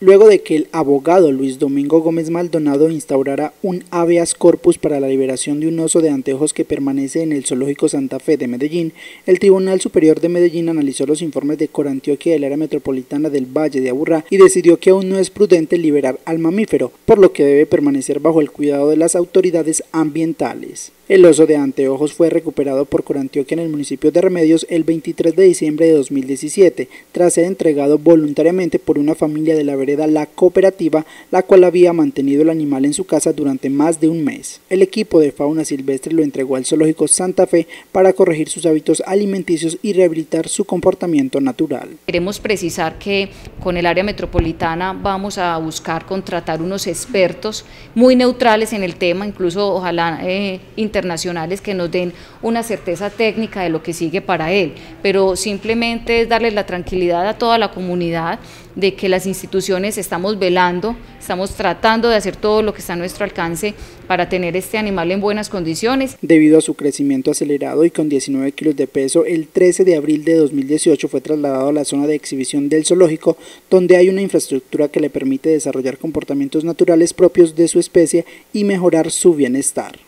luego de que el abogado Luis Domingo Gómez Maldonado instaurara un habeas corpus para la liberación de un oso de anteojos que permanece en el Zoológico Santa Fe de Medellín, el Tribunal Superior de Medellín analizó los informes de Corantioquia del área metropolitana del Valle de Aburrá y decidió que aún no es prudente liberar al mamífero, por lo que debe permanecer bajo el cuidado de las autoridades ambientales. El oso de anteojos fue recuperado por Corantioquia en el municipio de Remedios el 23 de diciembre de 2017, tras ser entregado voluntariamente por una familia de la vereda La Cooperativa, la cual había mantenido el animal en su casa durante más de un mes. El equipo de fauna silvestre lo entregó al zoológico Santa Fe para corregir sus hábitos alimenticios y rehabilitar su comportamiento natural. Queremos precisar que con el área metropolitana vamos a buscar contratar unos expertos muy neutrales en el tema, incluso ojalá eh, internacionales que nos den una certeza técnica de lo que sigue para él, pero simplemente es darle la tranquilidad a toda la comunidad de que las instituciones estamos velando, estamos tratando de hacer todo lo que está a nuestro alcance para tener este animal en buenas condiciones. Debido a su crecimiento acelerado y con 19 kilos de peso, el 13 de abril de 2018 fue trasladado a la zona de exhibición del zoológico, donde hay una infraestructura que le permite desarrollar comportamientos naturales propios de su especie y mejorar su bienestar.